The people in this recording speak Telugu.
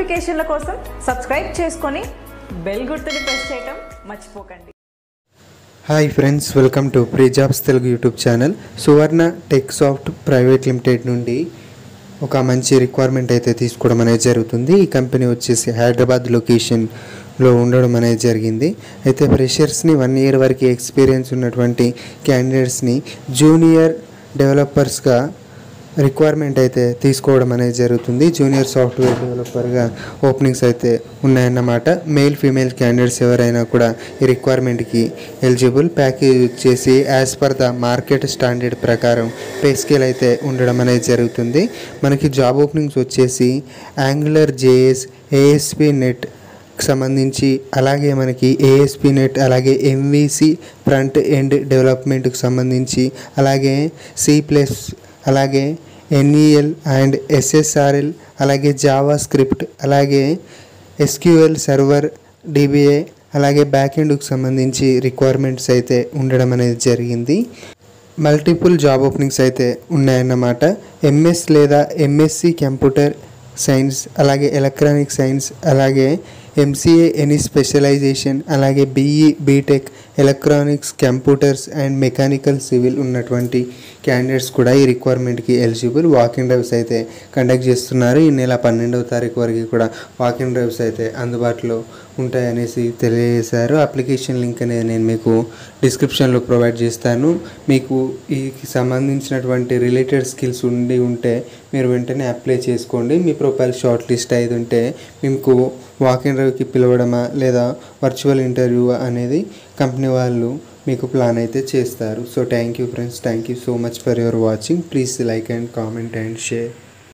నోటిఫికేషన్ల కోసం సబ్స్క్రైబ్ చేసుకొని బెల్ గుర్తుని ప్రెస్ చేయటం మర్చిపోకండి. Hi friends welcome to pre jobs Telugu YouTube channel Suvarna tech soft private limited నుండి ఒక మంచి రిక్వైర్మెంట్ అయితే తీసుకోవడం అనేది జరుగుతుంది. ఈ కంపెనీ వచ్చేసి హైదరాబాద్ లొకేషన్లో ఉండడం అనేది జరిగింది. అయితే ఫ్రెషర్స్ని వన్ ఇయర్ వరకు ఎక్స్పీరియన్స్ ఉన్నటువంటి క్యాండిడేట్స్ని జూనియర్ డెవలపర్స్గా రిక్వైర్మెంట్ అయితే తీసుకోవడం అనేది జరుగుతుంది. జూనియర్ సాఫ్ట్వేర్ డెవలపర్గా ఓపెనింగ్స్ అయితే ఉన్నాయన్నమాట. మేల్ ఫీమేల్ క్యాండిడేట్స్ ఎవరైనా కూడా ఈ రిక్వైర్మెంట్కి ఎలిజిబుల్ ప్యాకేజ్ వచ్చేసి as per the market standard ప్రకారం పే స్కేల్ అయితే ఉండడం అనేది జరుగుతుంది. మనకి జాబ్ ఓపెనింగ్స్ వచ్చేసి యాంగులర్ జేఎస్ ఏఎస్పి నెట్ సంబంధించి అలాగే మనకి ఏఎస్పి నెట్ అలాగే ఎంవిసి ఫ్రంట్ ఎండ్ డెవలప్మెంట్కి సంబంధించి అలాగే సి ప్లస్ అలాగే ఎన్ఈఎల్ అండ్ ఎస్ఎస్ఆర్ఎల్ అలాగే జావా స్క్రిప్ట్ అలాగే ఎస్క్యూఎల్ సర్వర్ డిబిఏ అలాగే బ్యాక్ ఎండ్కు సంబంధించి రిక్వైర్మెంట్స్ అయితే ఉండడం అనేది జరిగింది. మల్టిపుల్ జాబ్ ఓపెనింగ్స్ అయితే ఉన్నాయన్నమాట. ఎంఎస్ లేదా ఎంఎస్సి కంప్యూటర్ సైన్స్ అలాగే ఎలక్ట్రానిక్ సైన్స్ అలాగే ఎంసీఏ ఎనీ స్పెషలైజేషన్ అలాగే BE BTech electronics computers and mechanical civil ఉన్నటువంటి క్యాండిడేట్స్ కూడా ఈ రిక్వైర్మెంట్కి ఎలిజిబుల్ వాకింగ్ డ్రైవ్స్ అయితే కండక్ట్ చేస్తున్నారు. ఈ నెల పన్నెండవ తారీఖు వరకు కూడా వాకింగ్ డ్రైవ్స్ అయితే అందుబాటులో ఉంటాయనేసి తెలియజేశారు. అప్లికేషన్ లింక్ అనేది నేను మీకు డిస్క్రిప్షన్లో ప్రొవైడ్ చేస్తాను. మీకు ఈ సంబంధించినటువంటి రిలేటెడ్ స్కిల్స్ ఉండి ఉంటే మీరు వెంటనే అప్లై చేసుకోండి. మీ ప్రొఫైల్ షార్ట్ లిస్ట్ అయితే ఉంటే మీకు వాక్ ఇన్ పిలవడమా లేదా వర్చువల్ ఇంటర్వ్యూ అనేది కంపెనీ వాళ్ళు మీకు ప్లాన్ అయితే చేస్తారు. So thank you friends thank you so much for your watching please like and comment and share